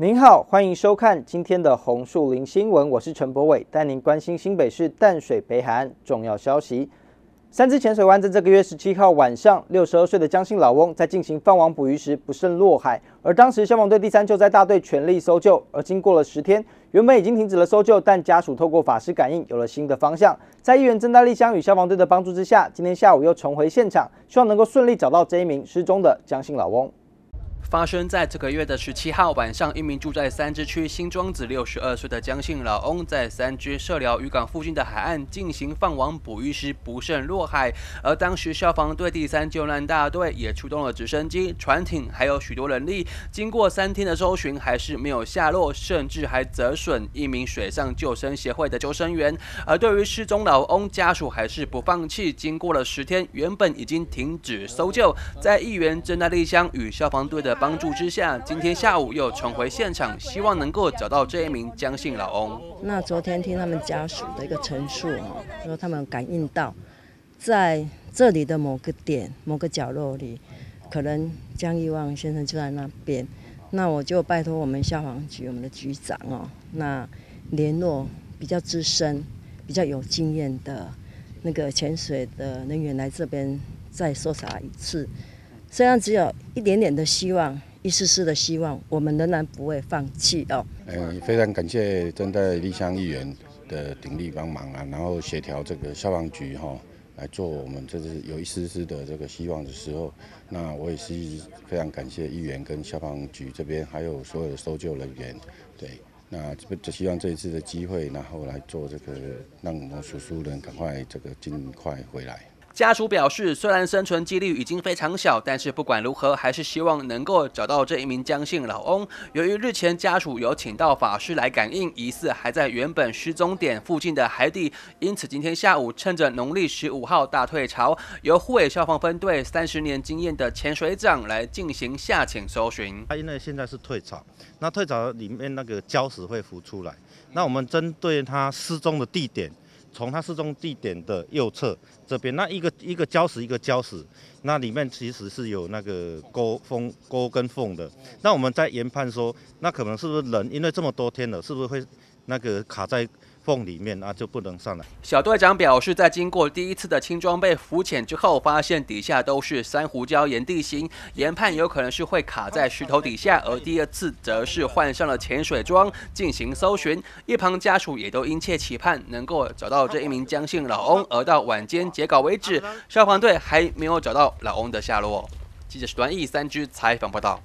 您好，欢迎收看今天的红树林新闻，我是陈柏伟，带您关心新北市淡水北海岸重要消息。三只潜水湾在这个月十七号晚上，六十二岁的江姓老翁在进行放网捕鱼时不慎落海，而当时消防队第三救灾大队全力搜救，而经过了十天，原本已经停止了搜救，但家属透过法师感应有了新的方向，在议员郑大力香与消防队的帮助之下，今天下午又重回现场，希望能够顺利找到这一名失踪的江姓老翁。发生在这个月的十七号晚上，一名住在三支区新庄子六十二岁的江姓老翁，在三支社寮渔港附近的海岸进行放网捕鱼时不慎落海。而当时消防队第三救难大队也出动了直升机、船艇，还有许多人力。经过三天的搜寻，还是没有下落，甚至还折损一名水上救生协会的救生员。而对于失踪老翁家属，还是不放弃。经过了十天，原本已经停止搜救，在议员郑大立香与消防队的的帮助之下，今天下午又重回现场，希望能够找到这一名江姓老翁。那昨天听他们家属的一个陈述哦，说他们感应到在这里的某个点、某个角落里，可能江一旺先生就在那边。那我就拜托我们消防局我们的局长哦，那联络比较资深、比较有经验的那个潜水的人员来这边再搜查一次。虽然只有一点点的希望，一丝丝的希望，我们仍然不会放弃哦。嗯，非常感谢正在立乡议员的鼎力帮忙啊，然后协调这个消防局哈来做我们这是有一丝丝的这个希望的时候，那我也是非常感谢议员跟消防局这边还有所有的搜救人员，对，那就希望这一次的机会，然后来做这个让我们叔叔能赶快这个尽快回来。家属表示，虽然生存几率已经非常小，但是不管如何，还是希望能够找到这一名江姓老翁。由于日前家属有请到法师来感应，疑似还在原本失踪点附近的海底，因此今天下午趁着农历十五号大退潮，由护卫消防分队三十年经验的潜水长来进行下潜搜寻。他因为现在是退潮，那退潮里面那个礁石会浮出来，那我们针对他失踪的地点。从它失踪地点的右侧这边，那一个一个礁石一个礁石，那里面其实是有那个沟缝沟跟缝的。那我们在研判说，那可能是不是人？因为这么多天了，是不是会那个卡在？缝里面啊就不能上来。小队长表示，在经过第一次的轻装备浮潜之后，发现底下都是珊瑚礁岩地形，研判有可能是会卡在石头底下。而第二次则是换上了潜水装进行搜寻。一旁家属也都殷切期盼能够找到这一名江姓老翁，而到晚间截稿为止，消防队还没有找到老翁的下落。记者是段毅三支采访报道。